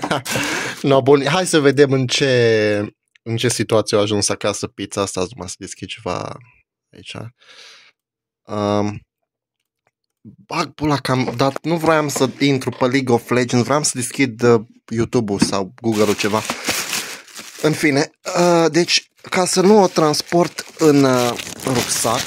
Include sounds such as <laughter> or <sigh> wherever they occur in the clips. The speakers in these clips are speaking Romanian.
<laughs> no, bun, hai să vedem în ce, în ce situație a ajuns acasă pizza asta, numai să deschid ceva aici. Um, bag pula cam, dar nu vreau să intru pe League of Legends, vreau să deschid uh, YouTube-ul sau Google-ul ceva. În fine, uh, deci ca să nu o transport în uh, rucsac,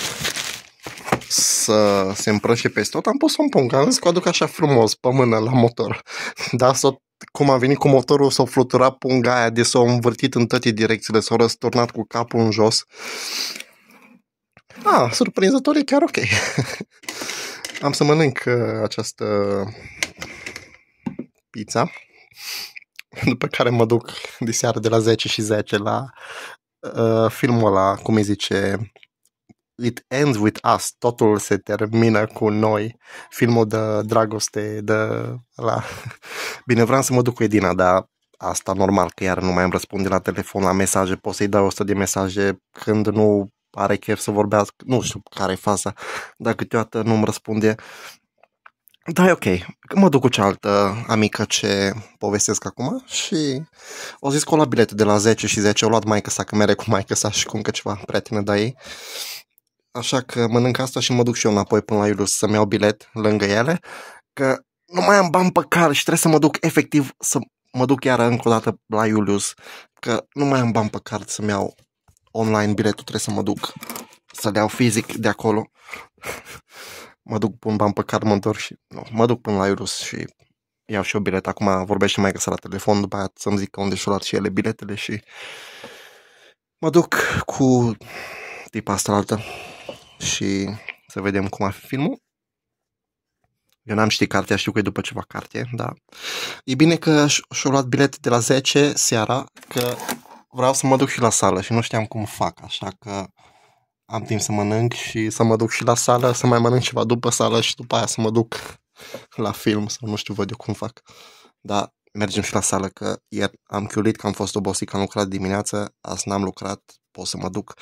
să se împrășe peste tot, am pus un pun, am zis că o aduc așa frumos pe mână la motor. <laughs> Dar s-o, cum a venit cu motorul, s-a fluturat punga aia de s-a învârtit în toate direcțiile, s-a răsturnat cu capul în jos. Ah, surprinzător e chiar ok. <laughs> am să mănânc uh, această pizza, <laughs> după care mă duc de seară de la 10 și 10 la uh, filmul ăla, cum îi zice, It Ends With Us, totul se termină cu noi, filmul de dragoste, de la... <laughs> Bine, vreau să mă duc cu Edina, dar asta normal, că iar nu mai îmi răspunde la telefon, la mesaje, pot să-i dau 100 de mesaje când nu are chef să vorbească, nu știu care e faza, dar câteodată nu îmi răspunde. Da, e ok. Mă duc cu cealaltă amică ce povestesc acum și o zis că o la bilete de la 10 și 10, o luat maică sa, că mere cu maică sa și cu încă ceva prietenă de ei. Așa că mănânc asta și mă duc și eu înapoi până la Iulius să-mi iau bilet lângă ele, că nu mai am bani pe car și trebuie să mă duc efectiv să mă duc iar încă o dată la Iulius, că nu mai am bani pe card să-mi iau online biletul, trebuie să mă duc să le iau fizic de acolo. <laughs> mă duc, pun bani pe card, mă întorc și nu, mă duc până la Iulius și iau și eu bilet. Acum vorbește mai găsă la telefon, după aia să-mi zic unde și-o luat și ele biletele și mă duc cu tipa asta altă și să vedem cum ar fi filmul. Eu n-am știut cartea, știu că e după ceva carte, da. E bine că și-au luat bilete de la 10 seara, că vreau să mă duc și la sală și nu știam cum fac, așa că am timp să mănânc și să mă duc și la sală, să mai mănânc ceva după sală și după aia să mă duc la film sau nu știu, văd eu cum fac. Da, mergem și la sală, că ieri am chiulit că am fost obosit, că am lucrat dimineață, azi n-am lucrat, pot să mă duc